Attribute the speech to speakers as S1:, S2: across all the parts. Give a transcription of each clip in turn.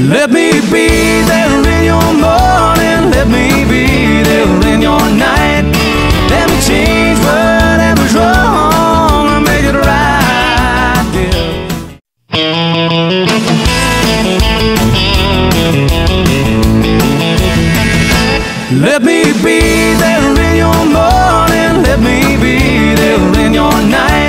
S1: Let me be there in your morning. Let me be there in your night. Let me change whatever's wrong and make it right. Yeah. Let me be there in your morning. Let me be there in your night.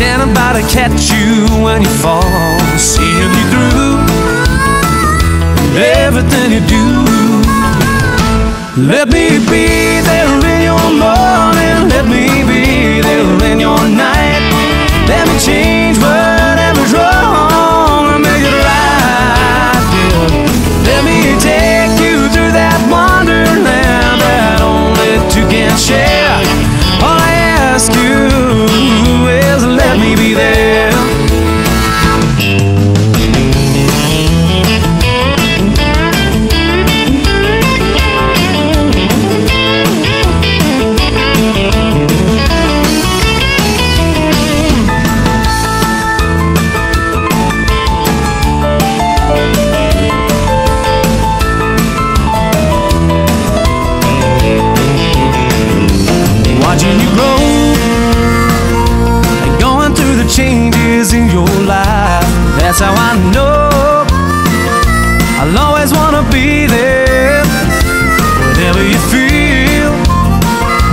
S1: Then I'm about to catch you when you fall. Seeing you through everything you do. Let me be there. that's how I know. I'll always wanna be there. Whatever you feel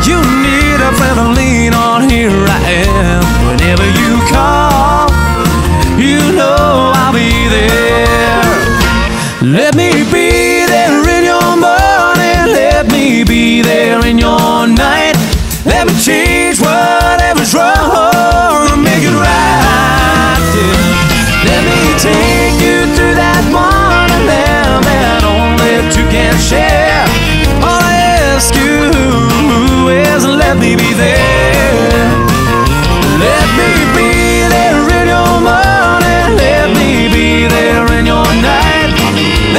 S1: You need a friend to lean on, here I am. Whenever you call You know I'll be there. Let me